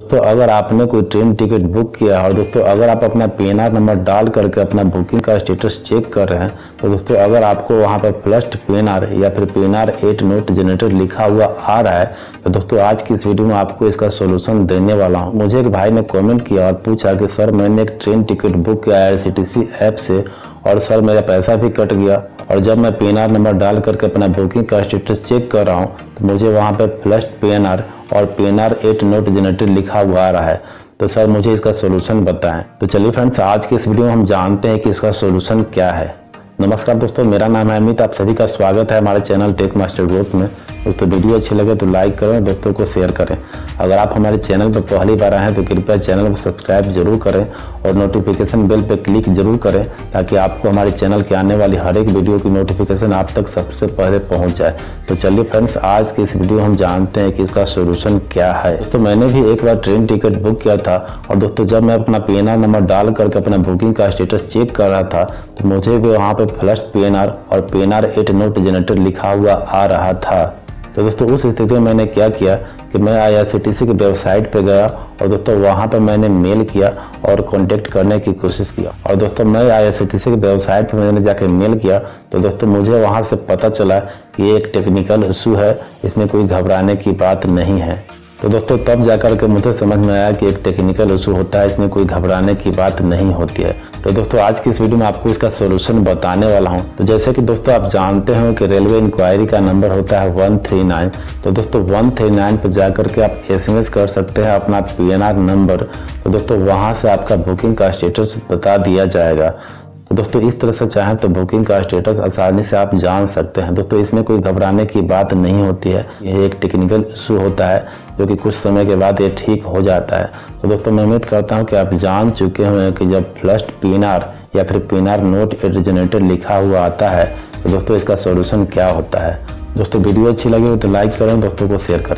दोस्तों, अगर आपने कोई ट्रेन टिकट बुक किया है और दोस्तों, अगर आप अपना पीएनआर नंबर डाल करके अपना बुकिंग का स्टेटस चेक कर रहे हैं तो दोस्तों, अगर आपको वहाँ पर फ्लस्ट पी या फिर P N R eight note generator लिखा हुआ आ रहा है तो दोस्तों, आज की इस वीडियो में आपको इसका सोल्यूशन देने वाला हूँ। मुझे एक भाई ने कॉमेंट किया और पूछा कि, सर, मैंने एक ट्रेन टिकट बुक किया है ऐप से और सर मेरा पैसा भी कट गया और जब मैं पीएनआर नंबर डाल करके अपना बुकिंग का स्टेटस चेक कर रहा हूँ तो मुझे वहाँ पर फ्लस्ट पी और पीएनआर एट नोट जनरेटर लिखा हुआ आ रहा है। तो सर मुझे इसका सोल्यूशन बताएँ। तो चलिए फ्रेंड्स आज के इस वीडियो में हम जानते हैं कि इसका सोल्यूशन क्या है। नमस्कार दोस्तों, मेरा नाम है अमित। आप सभी का स्वागत है हमारे चैनल टेक मास्टर ग्रुप में। दोस्तों वीडियो अच्छी लगे तो लाइक करें दोस्तों को शेयर करें। अगर आप हमारे चैनल पर पहली बार आए हैं तो कृपया चैनल को सब्सक्राइब ज़रूर करें और नोटिफिकेशन बेल पर क्लिक ज़रूर करें, ताकि आपको हमारे चैनल के आने वाली हर एक वीडियो की नोटिफिकेशन आप तक सबसे पहले पहुँच जाए। तो चलिए फ्रेंड्स आज की इस वीडियो हम जानते हैं कि इसका सोल्यूशन क्या है। दोस्तों, मैंने भी एक बार ट्रेन टिकट बुक किया था और दोस्तों, जब मैं अपना पीएनआर नंबर डाल करके अपना बुकिंग का स्टेटस चेक कर रहा था तो मुझे भी वहाँ पर फ्लस्ट पी और पीएनआर एट नोट जनरेटर लिखा हुआ आ रहा था। तो दोस्तों, उस स्थिति में मैंने क्या किया कि मैं आई की वेबसाइट पे गया और दोस्तों, वहाँ पर मैंने मेल किया और कांटेक्ट करने की कोशिश किया। और दोस्तों, मैं आई की वेबसाइट पर मैंने जाकर मेल किया तो दोस्तों, मुझे वहाँ से पता चला कि ये एक टेक्निकल इशू है, इसमें कोई घबराने की बात नहीं है। तो दोस्तों, तब जाकर के मुझे समझ में आया कि एक टेक्निकल इशू होता है, इसमें कोई घबराने की बात नहीं होती है। तो दोस्तों, आज की इस वीडियो में आपको इसका सोल्यूशन बताने वाला हूँ। तो जैसे कि दोस्तों, आप जानते हो कि रेलवे इंक्वायरी का नंबर होता है वन थ्री नाइन तो दोस्तों वन थ्री नाइन पर जाकर के आप एसएमएस कर सकते हैं अपना पीएनआर नंबर तो दोस्तों, वहाँ से आपका बुकिंग का स्टेटस बता दिया जाएगा। तो दोस्तों, इस तरह से चाहें तो बुकिंग का स्टेटस आसानी से आप जान सकते हैं। दोस्तों, इसमें कोई घबराने की बात नहीं होती है। यह एक टेक्निकल इशू होता है, जो कि कुछ समय के बाद ये ठीक हो जाता है। तो दोस्तों, मैं उम्मीद करता हूँ कि आप जान चुके हैं कि जब फ्लस्ट पीनार या फिर पीनार नोट एरिजिनेटर लिखा हुआ आता है तो दोस्तों, इसका सोल्यूशन क्या होता है। दोस्तों, वीडियो अच्छी लगी हो तो लाइक करें, दोस्तों को शेयर करें।